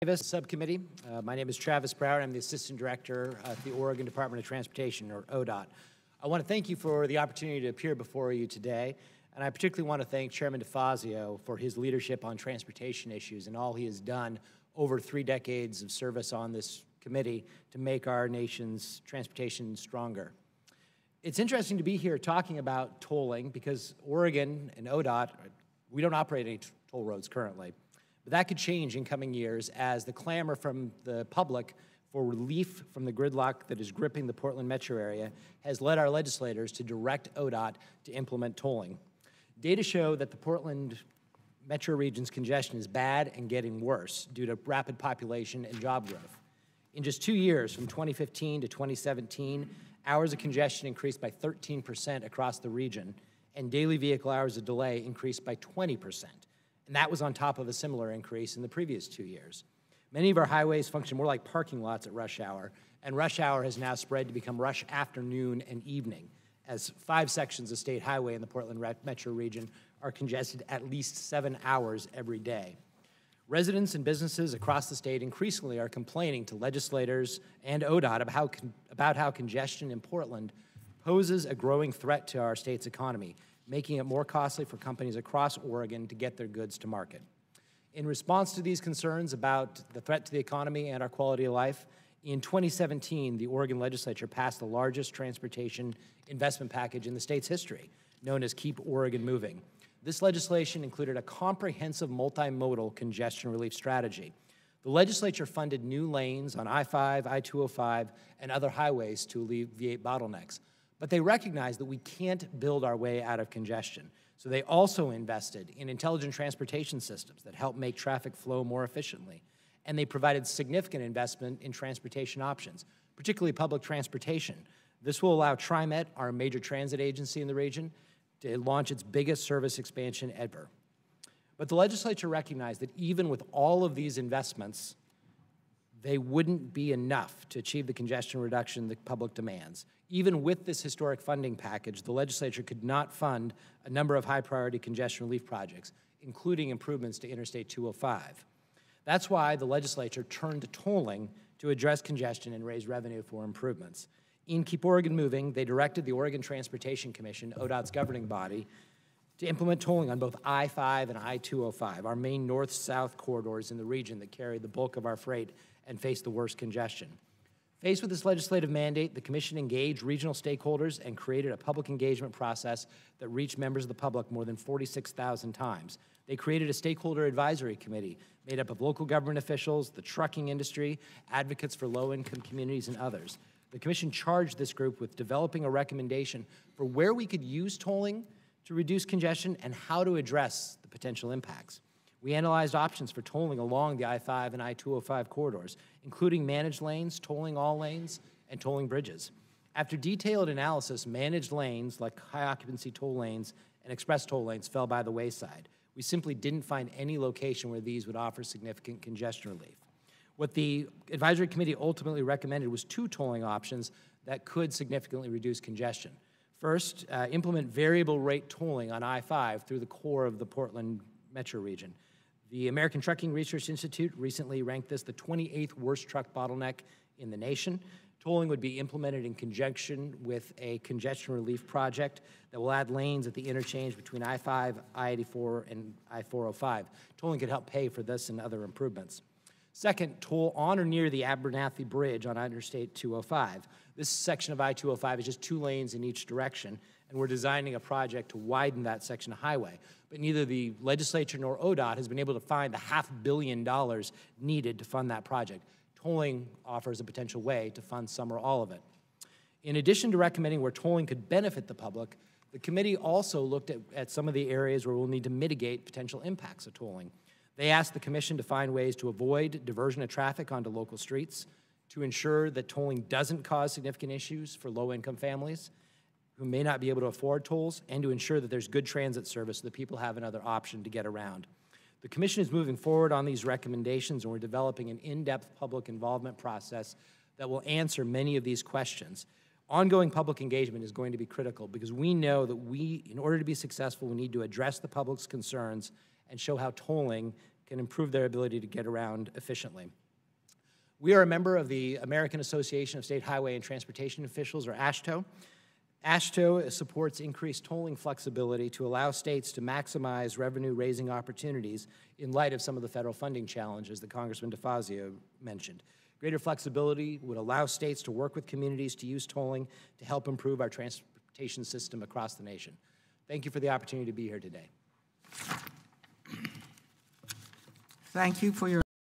Davis Subcommittee. Uh, my name is Travis Brouwer. I'm the Assistant Director at the Oregon Department of Transportation, or ODOT. I want to thank you for the opportunity to appear before you today, and I particularly want to thank Chairman DeFazio for his leadership on transportation issues and all he has done over three decades of service on this committee to make our nation's transportation stronger. It's interesting to be here talking about tolling because Oregon and ODOT, we don't operate any toll roads currently. But that could change in coming years as the clamor from the public for relief from the gridlock that is gripping the Portland metro area has led our legislators to direct ODOT to implement tolling. Data show that the Portland metro region's congestion is bad and getting worse due to rapid population and job growth. In just two years, from 2015 to 2017, hours of congestion increased by 13% across the region, and daily vehicle hours of delay increased by 20% and that was on top of a similar increase in the previous two years. Many of our highways function more like parking lots at rush hour, and rush hour has now spread to become rush afternoon and evening, as five sections of state highway in the Portland metro region are congested at least seven hours every day. Residents and businesses across the state increasingly are complaining to legislators and ODOT about how, about how congestion in Portland poses a growing threat to our state's economy making it more costly for companies across Oregon to get their goods to market. In response to these concerns about the threat to the economy and our quality of life, in 2017, the Oregon legislature passed the largest transportation investment package in the state's history, known as Keep Oregon Moving. This legislation included a comprehensive multimodal congestion relief strategy. The legislature funded new lanes on I 5, I 205, and other highways to alleviate bottlenecks. But they recognized that we can't build our way out of congestion. So they also invested in intelligent transportation systems that help make traffic flow more efficiently. And they provided significant investment in transportation options, particularly public transportation. This will allow TriMet, our major transit agency in the region, to launch its biggest service expansion ever. But the legislature recognized that even with all of these investments, they wouldn't be enough to achieve the congestion reduction the public demands. Even with this historic funding package, the legislature could not fund a number of high priority congestion relief projects, including improvements to Interstate 205. That's why the legislature turned to tolling to address congestion and raise revenue for improvements. In Keep Oregon Moving, they directed the Oregon Transportation Commission, ODOT's governing body, to implement tolling on both I 5 and I 205, our main north south corridors in the region that carry the bulk of our freight and face the worst congestion. Faced with this legislative mandate, the Commission engaged regional stakeholders and created a public engagement process that reached members of the public more than 46,000 times. They created a stakeholder advisory committee made up of local government officials, the trucking industry, advocates for low income communities, and others. The Commission charged this group with developing a recommendation for where we could use tolling to reduce congestion and how to address the potential impacts. We analyzed options for tolling along the I 5 and I 205 corridors, including managed lanes, tolling all lanes, and tolling bridges. After detailed analysis, managed lanes like high occupancy toll lanes and express toll lanes fell by the wayside. We simply didn't find any location where these would offer significant congestion relief. What the advisory committee ultimately recommended was two tolling options that could significantly reduce congestion. First, uh, implement variable rate tolling on I 5 through the core of the Portland metro region. The American Trucking Research Institute recently ranked this the 28th worst truck bottleneck in the nation. Tolling would be implemented in conjunction with a congestion relief project that will add lanes at the interchange between I 5, I 84, and I 405. Tolling could help pay for this and other improvements. Second, toll on or near the Abernethy Bridge on Interstate 205. This section of I 205 is just two lanes in each direction, and we're designing a project to widen that section of highway. But neither the legislature nor ODOT has been able to find the half billion dollars needed to fund that project. Tolling offers a potential way to fund some or all of it. In addition to recommending where tolling could benefit the public, the committee also looked at, at some of the areas where we'll need to mitigate potential impacts of tolling. They asked the commission to find ways to avoid diversion of traffic onto local streets, to ensure that tolling doesn't cause significant issues for low income families, who may not be able to afford tolls and to ensure that there's good transit service so that people have another option to get around. The Commission is moving forward on these recommendations and we're developing an in-depth public involvement process that will answer many of these questions. Ongoing public engagement is going to be critical because we know that we, in order to be successful, we need to address the public's concerns and show how tolling can improve their ability to get around efficiently. We are a member of the American Association of State Highway and Transportation Officials, or AASHTO. AASHTO supports increased tolling flexibility to allow states to maximize revenue-raising opportunities in light of some of the federal funding challenges that Congressman DeFazio mentioned. Greater flexibility would allow states to work with communities to use tolling to help improve our transportation system across the nation. Thank you for the opportunity to be here today. Thank you for your